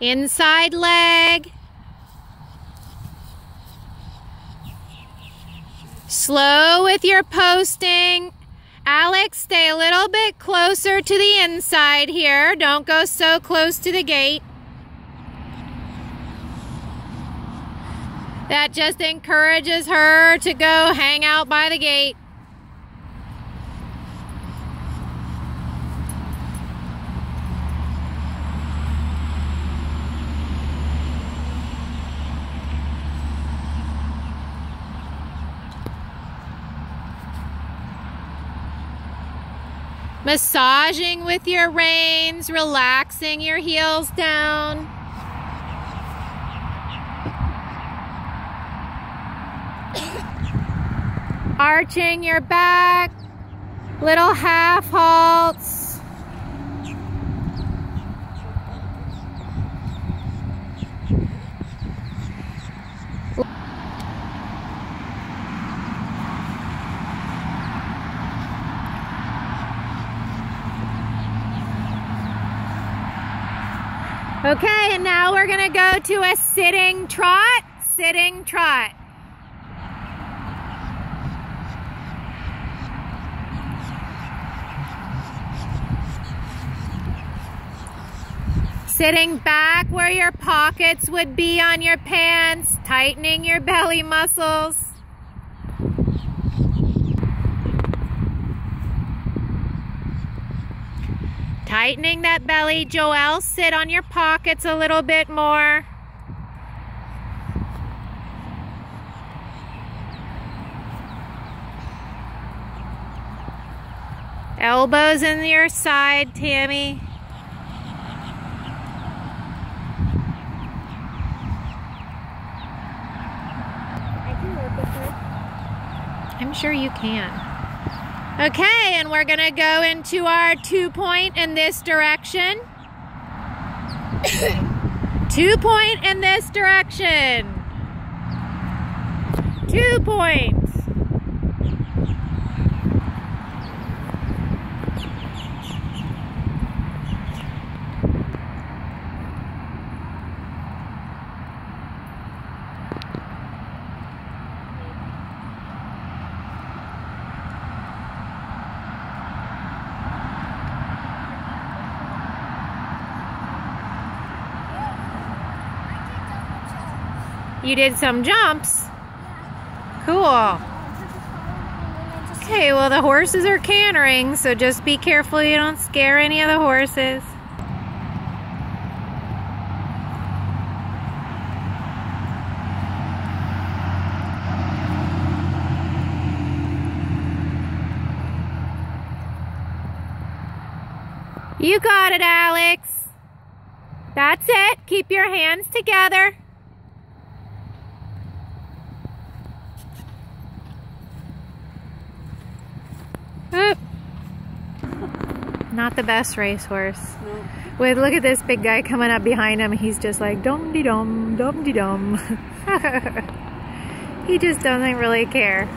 Inside leg. Slow with your posting. Alex, stay a little bit closer to the inside here. Don't go so close to the gate. That just encourages her to go hang out by the gate. Massaging with your reins, relaxing your heels down. Arching your back, little half halts. Okay, and now we're gonna go to a sitting trot, sitting trot. Sitting back where your pockets would be on your pants, tightening your belly muscles. Tightening that belly. Joelle, sit on your pockets a little bit more. Elbows in your side, Tammy. I can work with you. I'm sure you can. Okay, and we're gonna go into our two point in this direction. two point in this direction. Two point. You did some jumps? Cool. Okay, well the horses are cantering, so just be careful you don't scare any of the horses. You got it, Alex. That's it. Keep your hands together. Not the best racehorse. No. Wait, look at this big guy coming up behind him. He's just like dum de dum, dum de dum. he just doesn't really care.